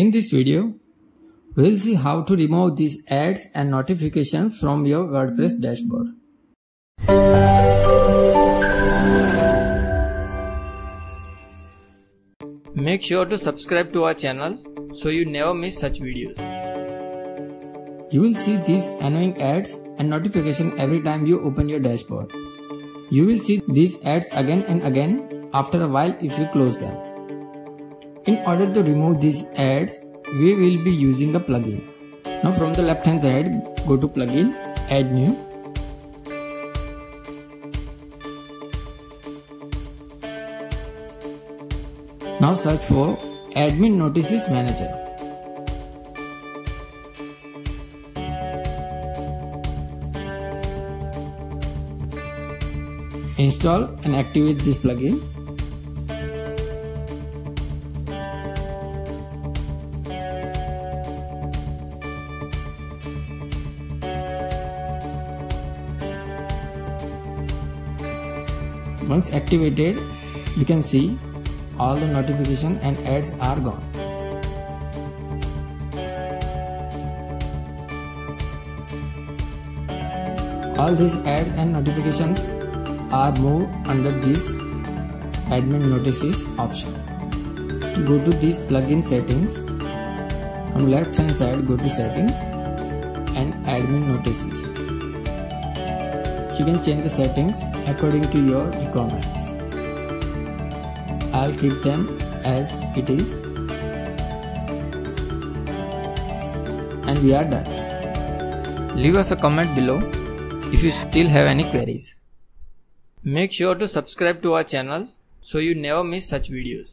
In this video, we'll see how to remove these ads and notifications from your WordPress dashboard. Make sure to subscribe to our channel so you never miss such videos. You will see these annoying ads and notification every time you open your dashboard. You will see these ads again and again after a while if you close them. In order to remove these ads, we will be using a plugin. Now from the left hand side, go to plugin, add new. Now search for admin notices manager. Install and activate this plugin. Once activated, you can see all the notification and ads are gone. All these ads and notifications are moved under this admin notices option. To go to these plugin settings, on left hand side go to settings and admin notices. You can change the settings according to your requirements. I'll keep them as it is and we are done. Leave us a comment below if you still have any queries. Make sure to subscribe to our channel so you never miss such videos.